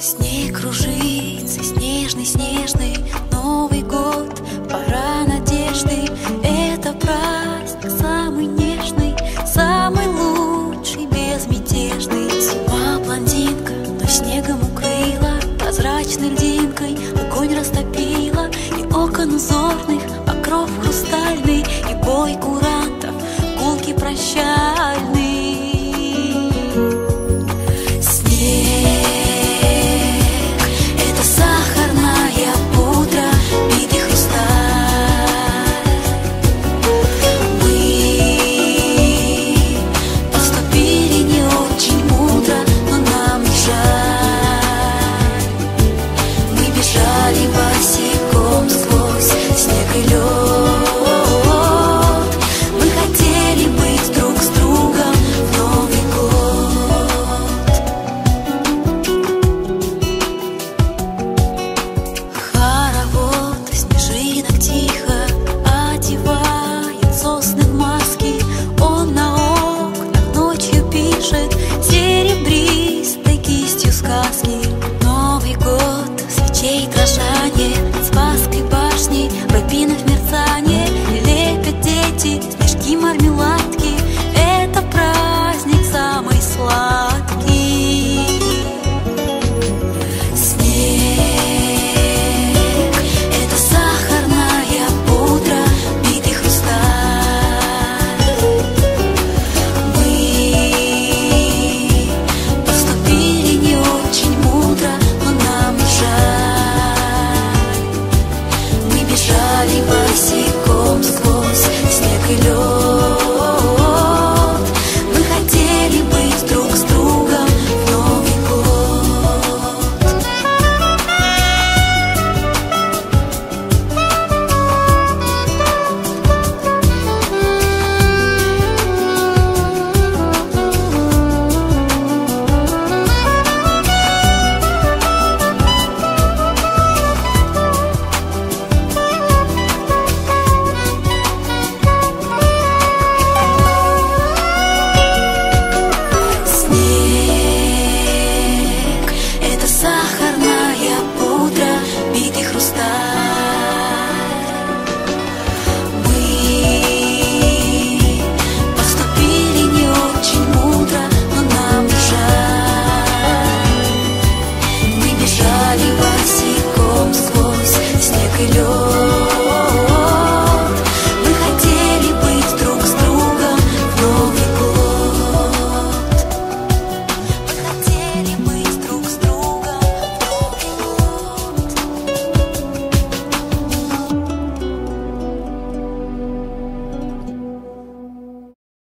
Снег кружится, снежный, снежный Новый год, пора надежды. Это праздник самый нежный Самый лучший, безмятежный. Зима блондинка, но снегом укрыла Прозрачной льдинкой огонь растопила. И окон узорных покров хрустальный И бой курантов, гулки прощай пролилась секом сквозь снег и лед.